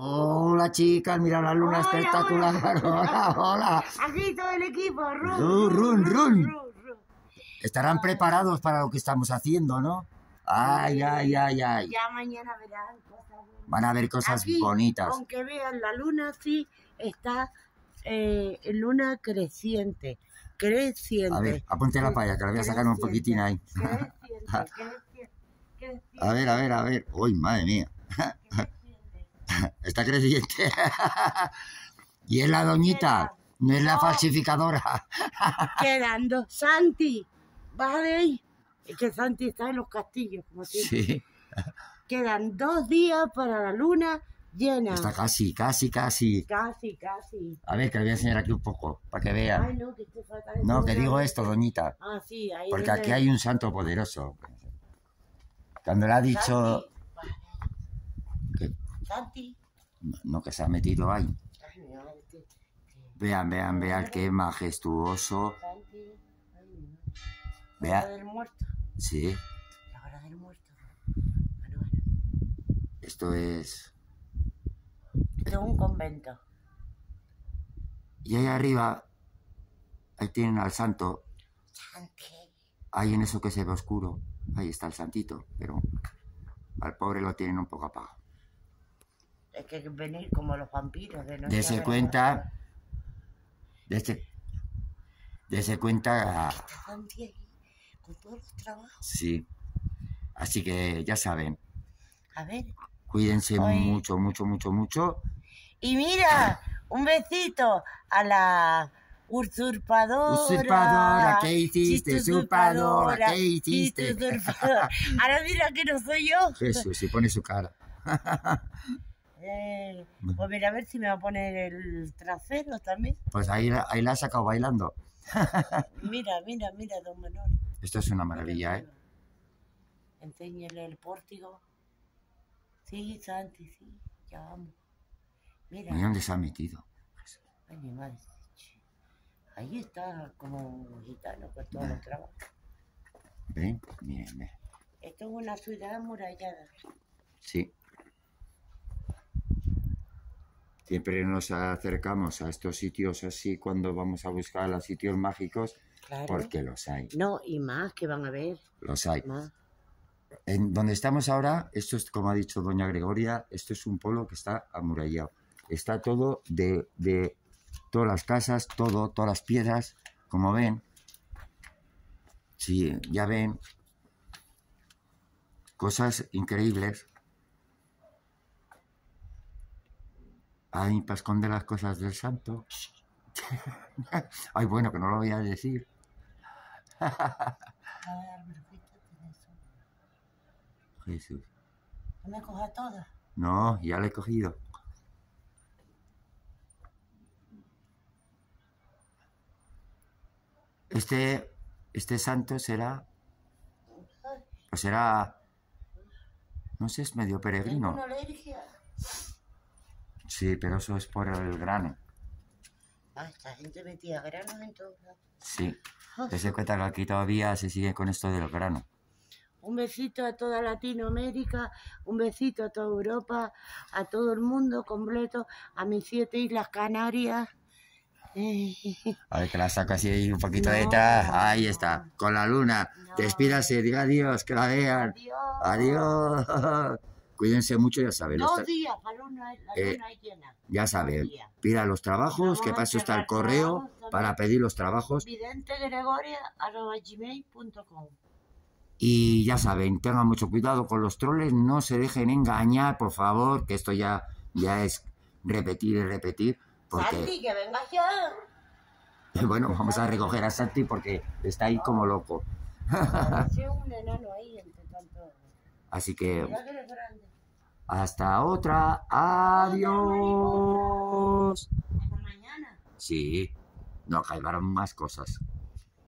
Hola chicas, mira la luna Hola, espectacular. Hola, hola. Aquí todo el equipo. Run, Run, run, run. run. Estarán preparados para lo que estamos haciendo, ¿no? Ay, ay, ay, ay. Ya mañana verán cosas buenas. Van a ver cosas Aquí, bonitas. Aunque vean la luna, sí está eh, en luna creciente. Creciente. A ver, apunte la paya, que la voy a sacar un poquitín ahí. Creciente, creciente, creciente, A ver, a ver, a ver. Uy, madre mía. Está creciente. y es la doñita, no es la falsificadora. Quedando. Santi, baja de ahí. Es que Santi está en los castillos, como siempre. Sí, Quedan dos días para la luna llena. está casi, casi, casi. Casi, casi. A ver, que le voy a enseñar aquí un poco, para que Ay, vean. no, que estoy fatal. No, que digo esto, doñita. Ah, sí, ahí. Porque aquí hay un santo poderoso. Cuando le ha dicho Santi. no que se ha metido ahí. Ay, no, Vean, vean, vean qué majestuoso. Santi. Ay, no. La hora del muerto. sí, La hora del muerto. Esto es. Esto es un convento. Y ahí arriba, ahí tienen al santo. Santi. Ahí en eso que se ve oscuro, ahí está el santito, pero al pobre lo tienen un poco apagado. Es que venir como los vampiros de noche. Dese cuenta, dese, dese cuenta, con todos los trabajos. sí. Así que ya saben, A ver. cuídense Ay. mucho, mucho, mucho, mucho. Y mira, un besito a la usurpadora. Usurpadora, ¿qué hiciste, usurpadora? ¿Qué hiciste? Ahora mira que no soy yo. Jesús, si pone su cara. Eh, pues mira, a ver si me va a poner el trasero también. Pues ahí, la- ahí la ha sacado bailando. Mira, mira, mira, don Menor. Esto es una maravilla, ¿eh? Enséñale el pórtico. Sí, Santi, sí, ya vamos. Mira, ¿Y dónde se ha metido? ay, mi madre. Ahí está como un gitano con todos los trabajos. ¿Ven? Miren, miren. Esto es una ciudad amurallada. Sí. Siempre nos acercamos a estos sitios así cuando vamos a buscar los sitios mágicos, Claro. porque los hay, No, y más que van a ver. los hay. Más. En donde estamos ahora, esto es, como ha dicho doña Gregoria, esto es un pueblo que está amurallado. Está todo de, de todas las casas, todo, todas las piedras, como ven. Sí, ya ven. Cosas increíbles. Ay, para esconder las cosas del santo. Ay, bueno, que no lo voy a decir. Jesús. No me coja todas. No, ya lo he cogido. Este, este santo será, pues será, no sé, es medio peregrino. Sí, pero eso es por el grano. Ah, esta gente metía granos en lados. Sí, Ah. se cuenta que aquí todavía se sigue con esto del grano. Un besito a toda Latinoamérica, un besito a toda Europa, a todo el mundo completo, a mis siete islas Canarias. A ver que la saco así un poquito No. detrás. Ahí está, con la luna. No. Despídase, diga adiós, que la vean. Adiós. Adiós. Cuídense mucho, ya saben. Dos días, la luna, la Eh, luna llena. Ya saben, pida los trabajos, que Vamos a paso está el correo para pedir los trabajos. Videntegregoria.gmail.com Y ya saben, tengan mucho cuidado con los troles, no se dejen engañar, por favor, que esto ya, ya es repetir y repetir. Porque, Santi, que vengas ya. bueno, vamos a recoger a Santi porque está ahí como loco. Pareció un enano ahí entre tanto. Así que que hasta otra. Adiós. Sí, no, caigaron más cosas.